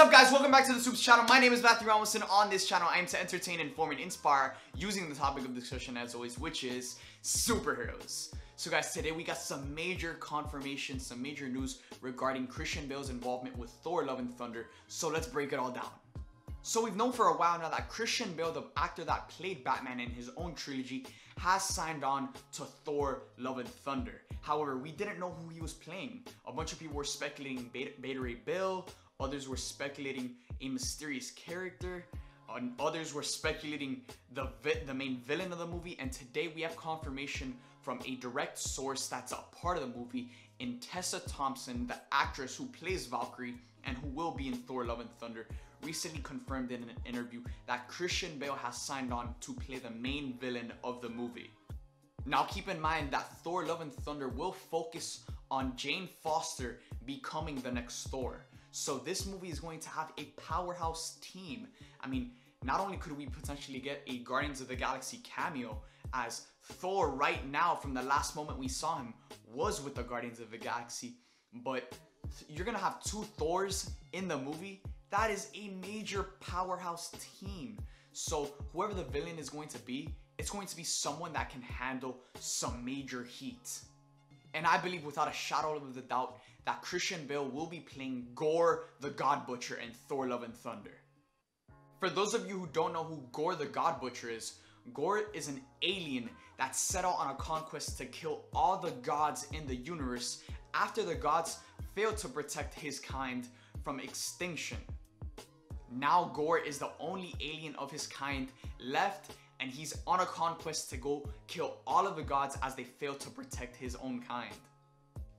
up guys? Welcome back to the Supes channel. My name is Matthew Robinson. On this channel, I aim to entertain, inform, and inspire using the topic of discussion as always, which is superheroes. So guys, today we got some major confirmation, some major news regarding Christian Bale's involvement with Thor Love and Thunder. So let's break it all down. So we've known for a while now that Christian Bale, the actor that played Batman in his own trilogy, has signed on to Thor Love and Thunder. However, we didn't know who he was playing. A bunch of people were speculating Beta, Beta Ray Bill, others were speculating a mysterious character, and others were speculating the the main villain of the movie. And today we have confirmation from a direct source that's a part of the movie in Tessa Thompson, the actress who plays Valkyrie and who will be in Thor Love and Thunder, recently confirmed in an interview that Christian Bale has signed on to play the main villain of the movie. Now keep in mind that Thor Love and Thunder will focus on Jane Foster becoming the next Thor. So this movie is going to have a powerhouse team. I mean, not only could we potentially get a Guardians of the Galaxy cameo, as Thor right now from the last moment we saw him was with the Guardians of the Galaxy, but you're gonna have two Thors in the movie. That is a major powerhouse team. So whoever the villain is going to be, it's going to be someone that can handle some major heat. And I believe without a shadow of a doubt that Christian Bale will be playing Gorr the God Butcher in Thor Love and Thunder. For those of you who don't know who Gorr the God Butcher is, Gorr is an alien that set out on a conquest to kill all the gods in the universe after the gods failed to protect his kind from extinction. Now Gorr is the only alien of his kind left and he's on a conquest to go kill all of the gods as they fail to protect his own kind.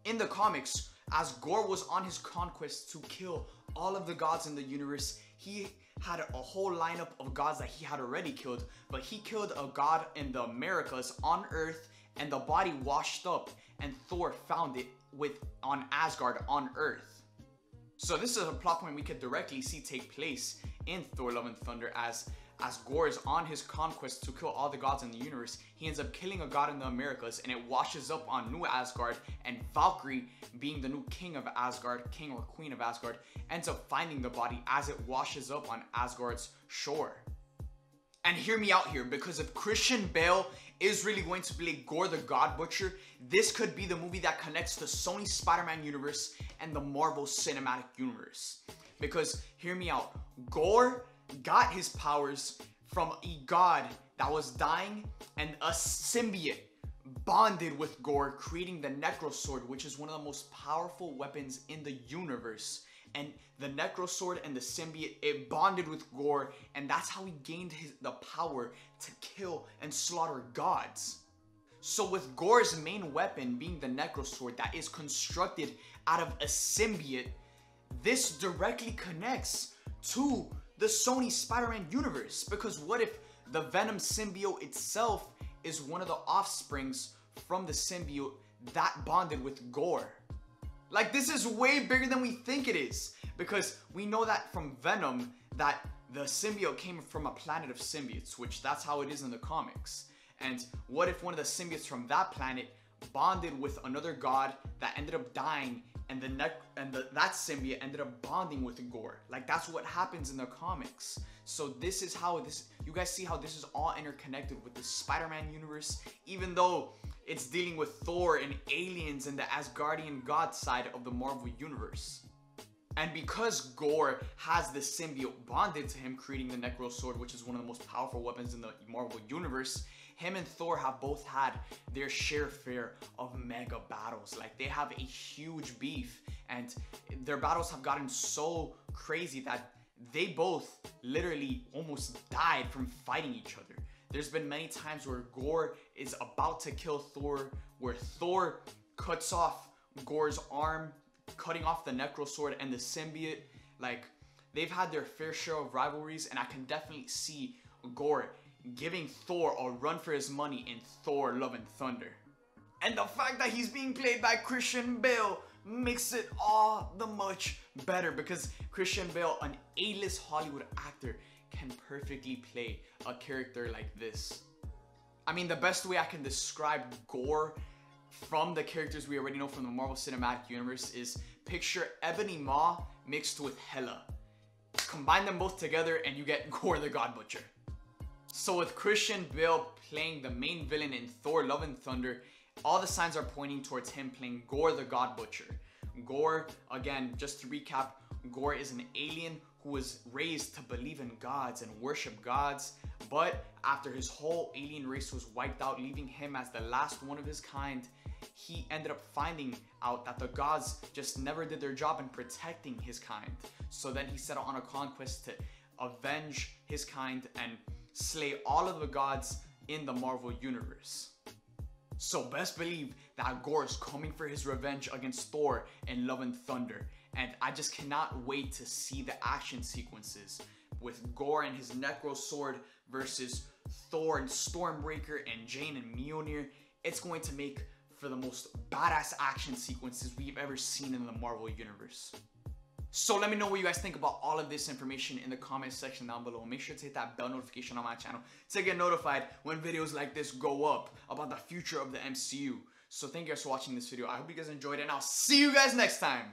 In the comics, as Gorr was on his conquest to kill all of the gods in the universe, he had a whole lineup of gods that he had already killed, but he killed a god in the Americas on Earth and the body washed up and Thor found it with on Asgard on Earth. So this is a plot point we could directly see take place in Thor Love and Thunder as as Gorr is on his conquest to kill all the gods in the universe, he ends up killing a god in the Americas and it washes up on New Asgard and Valkyrie being the new king of Asgard, king or queen of Asgard, ends up finding the body as it washes up on Asgard's shore. And hear me out here, because if Christian Bale is really going to play Gorr the God Butcher, this could be the movie that connects the Sony Spider-Man universe and the Marvel Cinematic Universe. Because, hear me out, Gorr got his powers from a god that was dying and a symbiote bonded with Gorr, creating the Necro Sword, which is one of the most powerful weapons in the universe. And the Necro Sword and the symbiote, it bonded with Gorr, and that's how he gained his, the power to kill and slaughter gods. So with Gorr's main weapon being the Necro Sword that is constructed out of a symbiote, this directly connects to the Sony Spider-Man universe. Because what if the Venom symbiote itself is one of the offsprings from the symbiote that bonded with Gorr? Like this is way bigger than we think it is. Because we know that from Venom that the symbiote came from a planet of symbiotes, which that's how it is in the comics. And what if one of the symbiotes from that planet bonded with another god that ended up dying and the neck and the, that symbiote ended up bonding with Gorr. Like that's what happens in the comics. So this is how this you guys see how this is all interconnected with the Spider-Man universe, even though it's dealing with Thor and aliens and the Asgardian god side of the Marvel universe. And because Gorr has the symbiote bonded to him, creating the Necro Sword, which is one of the most powerful weapons in the Marvel Universe, him and Thor have both had their share fair of mega battles. Like they have a huge beef and their battles have gotten so crazy that they both literally almost died from fighting each other. There's been many times where Gorr is about to kill Thor, where Thor cuts off Gorr's arm, cutting off the Necro Sword and the symbiote. Like, they've had their fair share of rivalries, and I can definitely see Gorr giving Thor a run for his money in Thor Love and Thunder. And the fact that he's being played by Christian Bale makes it all the much better because Christian Bale, an A-list Hollywood actor, can perfectly play a character like this. I mean, the best way I can describe Gorr from the characters we already know from the Marvel Cinematic Universe is picture Ebony Maw mixed with Hela. combine them both together and you get Gorr the God Butcher. So with Christian Bale playing the main villain in Thor Love and Thunder, all the signs are pointing towards him playing Gorr the God Butcher. Gorr, again, just to recap, Gorr is an alien who was raised to believe in gods and worship gods, but after his whole alien race was wiped out, leaving him as the last one of his kind, he ended up finding out that the gods just never did their job in protecting his kind. So then he set out on a conquest to avenge his kind and slay all of the gods in the Marvel Universe. So best believe that Gorr is coming for his revenge against Thor in Love and Thunder. And I just cannot wait to see the action sequences with Gorr and his Necro Sword versus Thor and Stormbreaker and Jane and Mjolnir. It's going to make for the most badass action sequences we've ever seen in the Marvel Universe. So let me know what you guys think about all of this information in the comment section down below. Make sure to hit that bell notification on my channel to get notified when videos like this go up about the future of the MCU. So thank you guys for watching this video. I hope you guys enjoyed it and I'll see you guys next time.